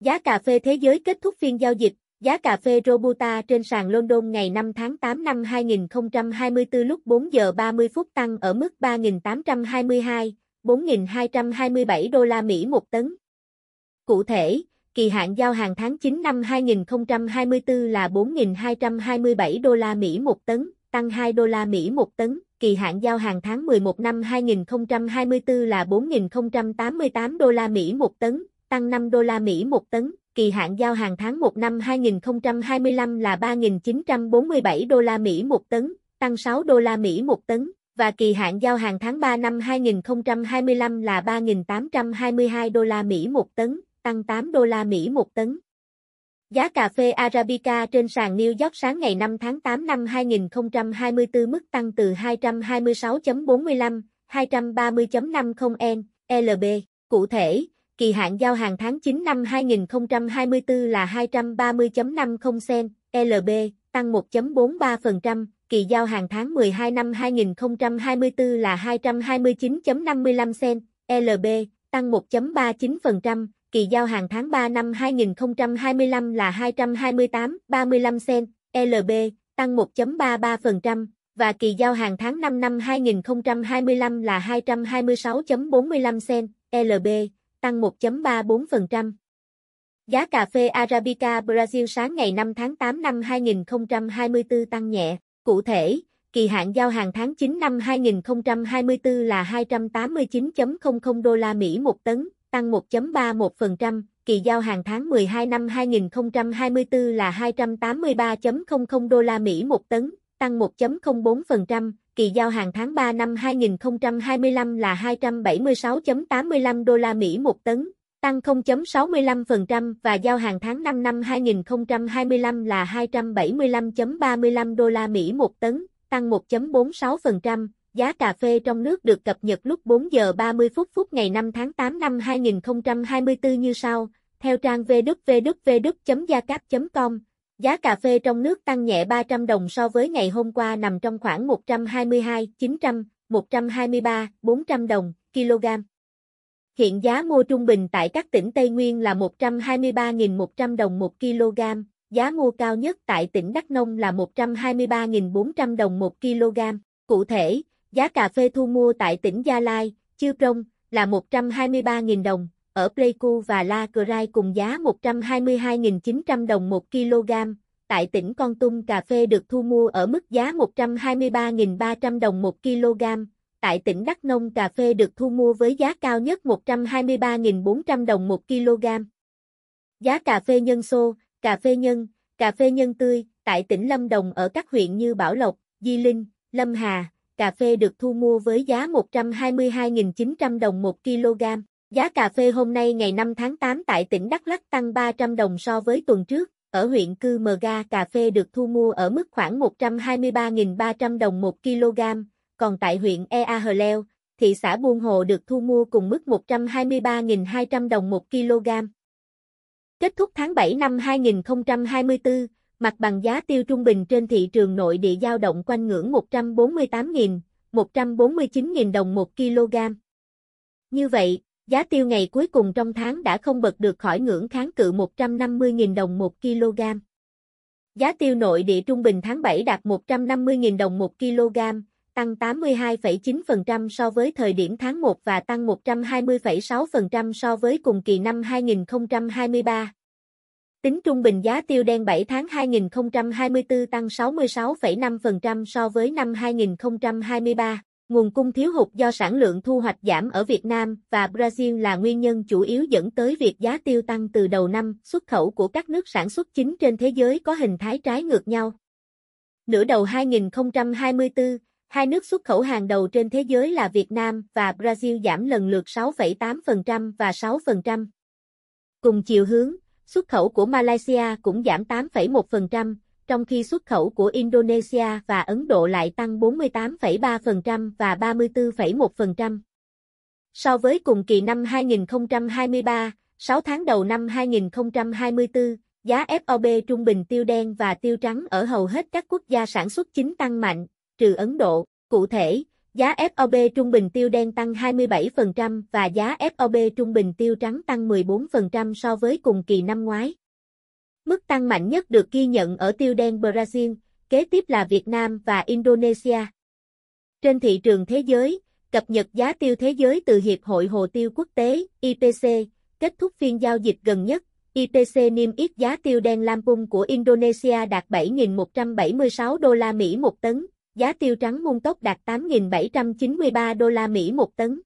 Giá cà phê thế giới kết thúc phiên giao dịch, giá cà phê Robusta trên sàn London ngày 5 tháng 8 năm 2024 lúc 4 giờ 30 phút tăng ở mức 3.822, 4.227 đô la Mỹ một tấn. Cụ thể, kỳ hạn giao hàng tháng 9 năm 2024 là 4.227 đô la Mỹ một tấn, tăng 2 đô la Mỹ một tấn. Kỳ hạn giao hàng tháng 11 năm 2024 là 4.088 đô la Mỹ một tấn, tăng 5 đô la Mỹ một tấn. Kỳ hạn giao hàng tháng 1 năm 2025 là 3.947 đô la Mỹ một tấn, tăng 6 đô la Mỹ một tấn và kỳ hạn giao hàng tháng 3 năm 2025 là 3.822 đô la Mỹ một tấn, tăng 8 đô la Mỹ một tấn. Giá cà phê Arabica trên sàn New York sáng ngày 5 tháng 8 năm 2024 mức tăng từ 226.45, 230.50 N, LB. Cụ thể, kỳ hạn giao hàng tháng 9 năm 2024 là 230.50 sen, LB, tăng 1.43%, kỳ giao hàng tháng 12 năm 2024 là 229.55 sen, LB, tăng 1.39%, kỳ giao hàng tháng 3 năm 2025 là 228,35 sen, LB, tăng 1.33%, và kỳ giao hàng tháng 5 năm 2025 là 226.45 cent, LB, tăng 1.34%. Giá cà phê Arabica Brazil sáng ngày 5 tháng 8 năm 2024 tăng nhẹ. Cụ thể, kỳ hạn giao hàng tháng 9 năm 2024 là 289.00 đô la Mỹ một tấn, tăng 1.31%, kỳ giao hàng tháng 12 năm 2024 là 283.00 đô la Mỹ một tấn, tăng 1.04%, kỳ giao hàng tháng 3 năm 2025 là 276.85 đô la Mỹ một tấn, tăng 0.65% và giao hàng tháng 5 năm 2025 là 275.35 đô la Mỹ một tấn, tăng 1.46%. Giá cà phê trong nước được cập nhật lúc 4 giờ 30 phút phút ngày 5 tháng 8 năm 2024 như sau. Theo trang www.giacap.com, giá cà phê trong nước tăng nhẹ 300 đồng so với ngày hôm qua nằm trong khoảng 122, 900, 123, 400 đồng kg. Hiện giá mua trung bình tại các tỉnh Tây Nguyên là 123.100 đồng 1 kg, giá mua cao nhất tại tỉnh Đắk Nông là 123.400 đồng 1 kg. Cụ thể, giá cà phê thu mua tại tỉnh Gia Lai, Chư Prong là 123.000 đồng, ở Pleiku và La Crai cùng giá 122.900 đồng 1 kg. Tại tỉnh Con Tum cà phê được thu mua ở mức giá 123.300 đồng 1 kg, tại tỉnh Đắk Nông cà phê được thu mua với giá cao nhất 123.400 đồng 1 kg. Giá cà phê nhân xô, cà phê nhân, cà phê nhân tươi, tại tỉnh Lâm Đồng ở các huyện như Bảo Lộc, Di Linh, Lâm Hà, cà phê được thu mua với giá 122.900 đồng 1 kg. Giá cà phê hôm nay ngày 5 tháng 8 tại tỉnh Đắk Lắk tăng 300 đồng so với tuần trước. Ở huyện Cư Mờ Ga cà phê được thu mua ở mức khoảng 123.300 đồng 1 kg, còn tại huyện Ea Hờ Leo, thị xã Buôn Hồ được thu mua cùng mức 123.200 đồng 1 kg. Kết thúc tháng 7 năm 2024, mặt bằng giá tiêu trung bình trên thị trường nội địa giao động quanh ngưỡng 148.000, 149.000 đồng 1 kg. Như vậy, giá tiêu ngày cuối cùng trong tháng đã không bật được khỏi ngưỡng kháng cự 150.000 đồng 1 kg. Giá tiêu nội địa trung bình tháng 7 đạt 150.000 đồng 1 kg, tăng 82,9% so với thời điểm tháng 1 và tăng 120,6% so với cùng kỳ năm 2023. Tính trung bình giá tiêu đen 7 tháng 2024 tăng 66,5% so với năm 2023. Nguồn cung thiếu hụt do sản lượng thu hoạch giảm ở Việt Nam và Brazil là nguyên nhân chủ yếu dẫn tới việc giá tiêu tăng từ đầu năm. Xuất khẩu của các nước sản xuất chính trên thế giới có hình thái trái ngược nhau. Nửa đầu 2024, Hai nước xuất khẩu hàng đầu trên thế giới là Việt Nam và Brazil giảm lần lượt 6,8% và 6%. Cùng chiều hướng, xuất khẩu của Malaysia cũng giảm 8,1%, trong khi xuất khẩu của Indonesia và Ấn Độ lại tăng 48,3% và 34,1%. So với cùng kỳ năm 2023, 6 tháng đầu năm 2024, giá FOB trung bình tiêu đen và tiêu trắng ở hầu hết các quốc gia sản xuất chính tăng mạnh, trừ Ấn Độ. Cụ thể, Giá FOB trung bình tiêu đen tăng 27% và giá FOB trung bình tiêu trắng tăng 14% so với cùng kỳ năm ngoái. Mức tăng mạnh nhất được ghi nhận ở tiêu đen Brazil, kế tiếp là Việt Nam và Indonesia. Trên thị trường thế giới, cập nhật giá tiêu thế giới từ Hiệp hội Hồ tiêu Quốc tế, IPC, kết thúc phiên giao dịch gần nhất, IPC niêm yết giá tiêu đen Lampung của Indonesia đạt 7.176 đô la Mỹ một tấn, giá tiêu trắng mung tốc đạt 8.793 đô la Mỹ một tấn.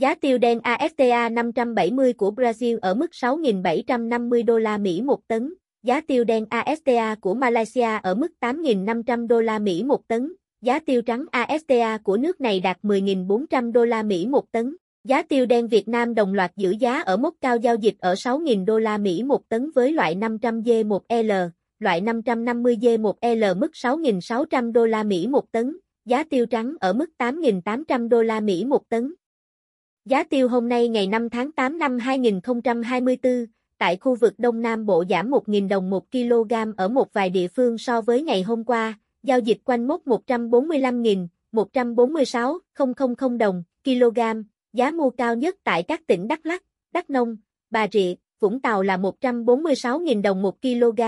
Giá tiêu đen AFTA 570 của Brazil ở mức 6.750 đô la Mỹ một tấn, giá tiêu đen AFTA của Malaysia ở mức 8.500 đô la Mỹ một tấn, giá tiêu trắng AFTA của nước này đạt 10.400 đô la Mỹ một tấn. Giá tiêu đen Việt Nam đồng loạt giữ giá ở mốc cao giao dịch ở 6.000 đô la Mỹ một tấn với loại 500D1L, loại 550D1L mức 6.600 đô la Mỹ một tấn, giá tiêu trắng ở mức 8.800 đô la Mỹ một tấn. Giá tiêu hôm nay ngày 5 tháng 8 năm 2024, tại khu vực Đông Nam Bộ giảm 1.000 đồng 1 kg ở một vài địa phương so với ngày hôm qua, giao dịch quanh mốc 145.000, 146.000 đồng kg, giá mua cao nhất tại các tỉnh Đắk Lắk, Đắk Nông, Bà Rịa, Vũng Tàu là 146.000 đồng 1 kg.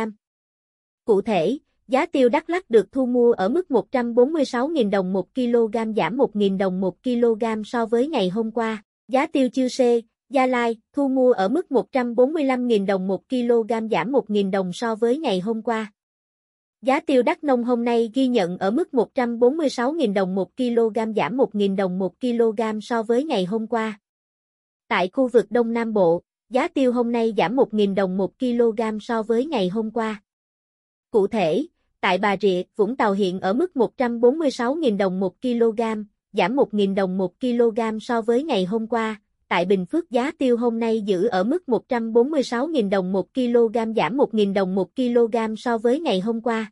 Cụ thể, giá tiêu Đắk Lắk được thu mua ở mức 146.000 đồng 1 kg giảm 1.000 đồng 1 kg so với ngày hôm qua. Giá tiêu Chư Sê, Gia Lai, thu mua ở mức 145.000 đồng 1 kg giảm 1.000 đồng so với ngày hôm qua. Giá tiêu đắk nông hôm nay ghi nhận ở mức 146.000 đồng 1 kg giảm 1.000 đồng 1 kg so với ngày hôm qua. Tại khu vực Đông Nam Bộ, giá tiêu hôm nay giảm 1.000 đồng 1 kg so với ngày hôm qua. Cụ thể, tại Bà Rịa, Vũng Tàu hiện ở mức 146.000 đồng 1 kg, giảm 1.000 đồng 1 kg so với ngày hôm qua. Tại Bình Phước giá tiêu hôm nay giữ ở mức 146.000 đồng 1 kg giảm 1.000 đồng 1 kg so với ngày hôm qua.